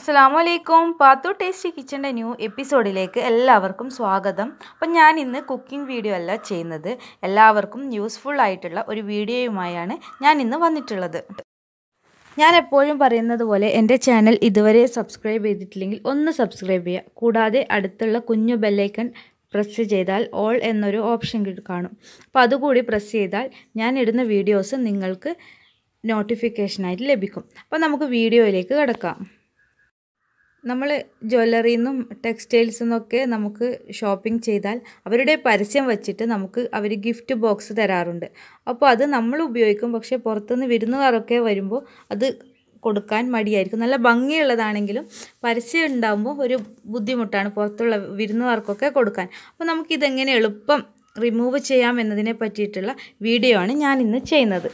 അസ്സാം വലൈക്കും പാത്തു tasty കിച്ചന്റെ new എപ്പിസോഡിലേക്ക് എല്ലാവർക്കും സ്വാഗതം. അപ്പം ഞാൻ ഇന്ന് കുക്കിംഗ് വീഡിയോ അല്ല ചെയ്യുന്നത്. എല്ലാവർക്കും യൂസ്ഫുൾ ആയിട്ടുള്ള ഒരു വീഡിയോയുമായാണ് ഞാൻ ഇന്ന് വന്നിട്ടുള്ളത്. ഞാൻ എപ്പോഴും പറയുന്നത് പോലെ എന്റെ ചാനൽ ഇതുവരെ സബ്സ്ക്രൈബ് ചെയ്തിട്ടില്ലെങ്കിൽ ഒന്ന് സബ്സ്ക്രൈബ് ചെയ്യുക. കൂടാതെ അടുത്തുള്ള കുഞ്ഞു ബെല്ലൈക്കൺ പ്രസ് ചെയ്താൽ ഓൾ എന്നൊരു ഓപ്ഷൻ കാണും. അപ്പോൾ അതുകൂടി പ്രസ് ചെയ്താൽ ഞാൻ ഇടുന്ന വീഡിയോസ് നിങ്ങൾക്ക് നോട്ടിഫിക്കേഷനായിട്ട് ലഭിക്കും. അപ്പോൾ നമുക്ക് വീഡിയോയിലേക്ക് കിടക്കാം. നമ്മൾ ജ്വല്ലറിയിൽ നിന്നും ടെക്സ്റ്റൈൽസിൽ നിന്നൊക്കെ നമുക്ക് ഷോപ്പിംഗ് ചെയ്താൽ അവരുടെ പരസ്യം വച്ചിട്ട് നമുക്ക് അവർ ഗിഫ്റ്റ് ബോക്സ് തരാറുണ്ട്. അപ്പോൾ അത് നമ്മൾ ഉപയോഗിക്കും. പക്ഷേ പുറത്തുനിന്ന് വിരുന്നുകാരൊക്കെ വരുമ്പോൾ അത് കൊടുക്കാൻ മടിയായിരിക്കും. നല്ല ഭംഗിയുള്ളതാണെങ്കിലും പരസ്യം ഉണ്ടാകുമ്പോൾ ഒരു ബുദ്ധിമുട്ടാണ് പുറത്തുള്ള വിരുന്നുകാർക്കൊക്കെ കൊടുക്കാൻ. അപ്പോൾ നമുക്കിതെങ്ങനെ എളുപ്പം റിമൂവ് ചെയ്യാം എന്നതിനെ പറ്റിയിട്ടുള്ള വീഡിയോ ആണ് ഞാൻ ഇന്ന് ചെയ്യുന്നത്.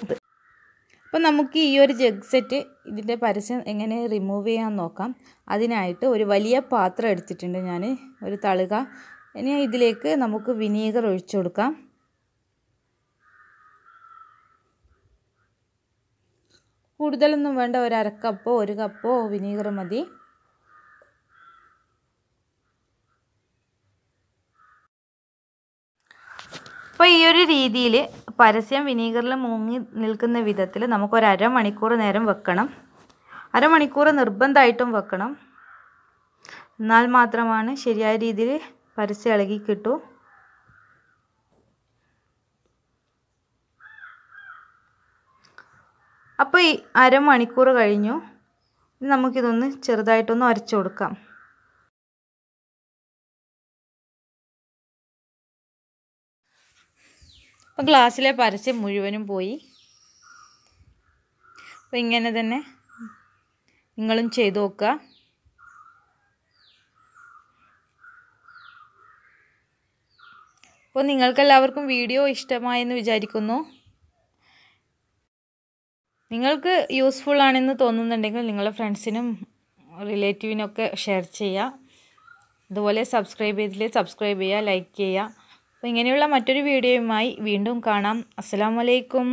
അപ്പോൾ നമുക്ക് ഈ ഒരു ജഗ് സെറ്റ് ഇതിന്റെ പരസ്യം എങ്ങനെ റിമൂവ് ചെയ്യാൻ നോക്കാം. അതിനായിട്ട് ഒരു വലിയ പാത്രം എടുത്തിട്ടുണ്ട് ഞാൻ ഒരു തളുക. ഇനി ഇതിലേക്ക് നമുക്ക് വിനീഗർ ഒഴിച്ചു കൊടുക്കാം. കൂടുതലൊന്നും വേണ്ട ഒരു അരക്കപ്പോ ഒരു കപ്പോ വിനീഗർ മതി. അപ്പോൾ ഈ ഒരു രീതിയിൽ പരസ്യം വിനീഗറിൽ മുങ്ങി നിൽക്കുന്ന വിധത്തിൽ നമുക്കൊരു അരമണിക്കൂർ നേരം വെക്കണം. അരമണിക്കൂർ നിർബന്ധമായിട്ടും വെക്കണം. എന്നാൽ മാത്രമാണ് ശരിയായ രീതിയിൽ പരസ്യം ഇളകി കിട്ടൂ. അപ്പോൾ ഈ അരമണിക്കൂർ കഴിഞ്ഞു. നമുക്കിതൊന്ന് ചെറുതായിട്ടൊന്ന് അരച്ചു കൊടുക്കാം. അപ്പോൾ ഗ്ലാസ്സിലെ പരസ്യം മുഴുവനും പോയി. അപ്പോൾ ഇങ്ങനെ തന്നെ നിങ്ങളും ചെയ്തു നോക്കുക. അപ്പോൾ നിങ്ങൾക്കെല്ലാവർക്കും വീഡിയോ ഇഷ്ടമായെന്ന് വിചാരിക്കുന്നു. നിങ്ങൾക്ക് യൂസ്ഫുൾ ആണെന്ന് തോന്നുന്നുണ്ടെങ്കിൽ നിങ്ങളുടെ ഫ്രണ്ട്സിനും റിലേറ്റീവിനൊക്കെ ഷെയർ ചെയ്യുക. അതുപോലെ സബ്സ്ക്രൈബ് ചെയ്തില്ലേ സബ്സ്ക്രൈബ് ചെയ്യുക ലൈക്ക് ചെയ്യുക. അപ്പോൾ ഇങ്ങനെയുള്ള മറ്റൊരു വീഡിയോയുമായി വീണ്ടും കാണാം. അസ്സാം വലൈക്കും